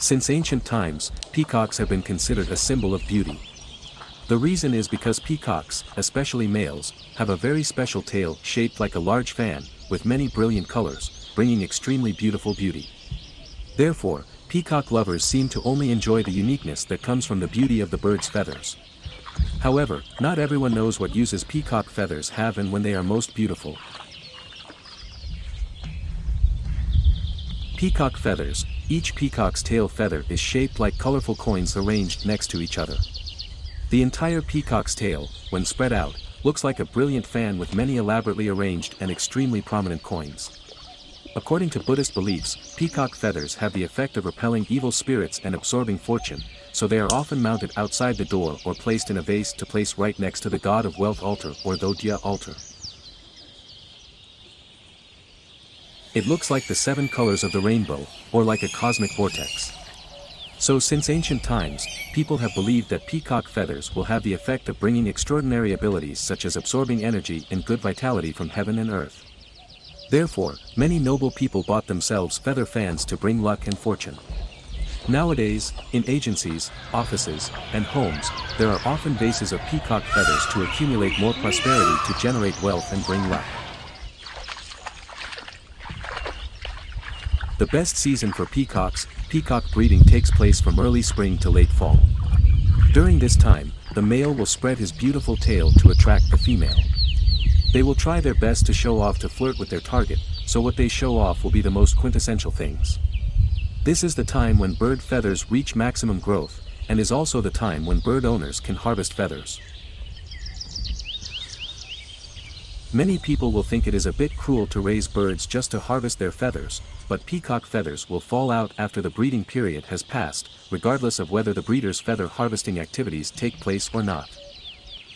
Since ancient times, peacocks have been considered a symbol of beauty. The reason is because peacocks, especially males, have a very special tail shaped like a large fan, with many brilliant colors, bringing extremely beautiful beauty. Therefore, peacock lovers seem to only enjoy the uniqueness that comes from the beauty of the bird's feathers. However, not everyone knows what uses peacock feathers have and when they are most beautiful. Peacock feathers, each peacock's tail feather is shaped like colorful coins arranged next to each other. The entire peacock's tail, when spread out, looks like a brilliant fan with many elaborately arranged and extremely prominent coins. According to Buddhist beliefs, peacock feathers have the effect of repelling evil spirits and absorbing fortune, so they are often mounted outside the door or placed in a vase to place right next to the god of wealth altar or Dodya altar. It looks like the seven colors of the rainbow, or like a cosmic vortex. So since ancient times, people have believed that peacock feathers will have the effect of bringing extraordinary abilities such as absorbing energy and good vitality from heaven and earth. Therefore, many noble people bought themselves feather fans to bring luck and fortune. Nowadays, in agencies, offices, and homes, there are often vases of peacock feathers to accumulate more prosperity to generate wealth and bring luck. The best season for peacocks, peacock breeding takes place from early spring to late fall. During this time, the male will spread his beautiful tail to attract the female. They will try their best to show off to flirt with their target, so what they show off will be the most quintessential things. This is the time when bird feathers reach maximum growth, and is also the time when bird owners can harvest feathers. Many people will think it is a bit cruel to raise birds just to harvest their feathers, but peacock feathers will fall out after the breeding period has passed, regardless of whether the breeder's feather harvesting activities take place or not.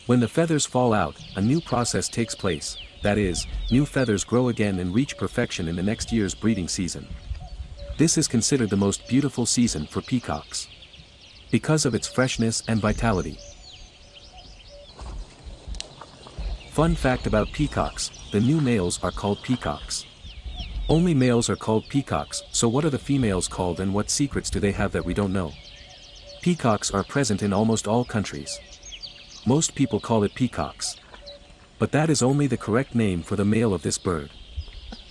When the feathers fall out, a new process takes place, that is, new feathers grow again and reach perfection in the next year's breeding season. This is considered the most beautiful season for peacocks. Because of its freshness and vitality. Fun fact about peacocks, the new males are called peacocks. Only males are called peacocks, so what are the females called and what secrets do they have that we don't know? Peacocks are present in almost all countries. Most people call it peacocks. But that is only the correct name for the male of this bird.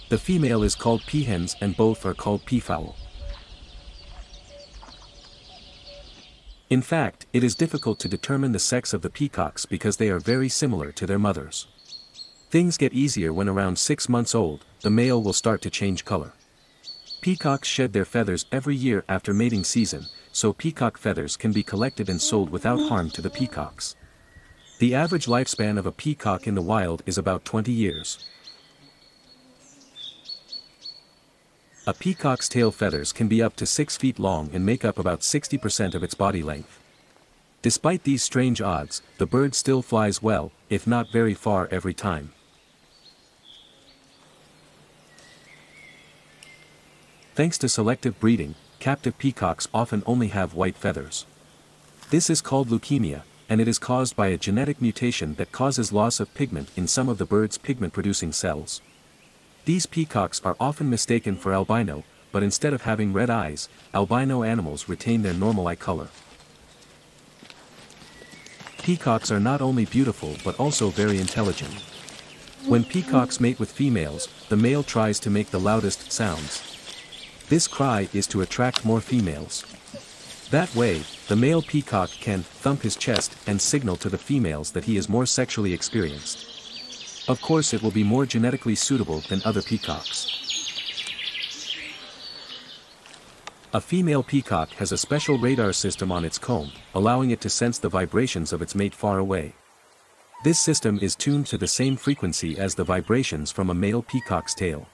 The female is called peahens and both are called peafowl. In fact, it is difficult to determine the sex of the peacocks because they are very similar to their mothers. Things get easier when around 6 months old, the male will start to change color. Peacocks shed their feathers every year after mating season, so peacock feathers can be collected and sold without harm to the peacocks. The average lifespan of a peacock in the wild is about 20 years. A peacock's tail feathers can be up to 6 feet long and make up about 60% of its body length. Despite these strange odds, the bird still flies well, if not very far every time. Thanks to selective breeding, captive peacocks often only have white feathers. This is called leukemia, and it is caused by a genetic mutation that causes loss of pigment in some of the bird's pigment-producing cells. These peacocks are often mistaken for albino, but instead of having red eyes, albino animals retain their normal eye color. Peacocks are not only beautiful but also very intelligent. When peacocks mate with females, the male tries to make the loudest sounds. This cry is to attract more females. That way, the male peacock can thump his chest and signal to the females that he is more sexually experienced. Of course it will be more genetically suitable than other peacocks. A female peacock has a special radar system on its comb, allowing it to sense the vibrations of its mate far away. This system is tuned to the same frequency as the vibrations from a male peacock's tail.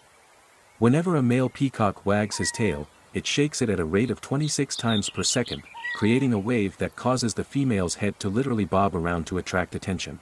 Whenever a male peacock wags his tail, it shakes it at a rate of 26 times per second, creating a wave that causes the female's head to literally bob around to attract attention.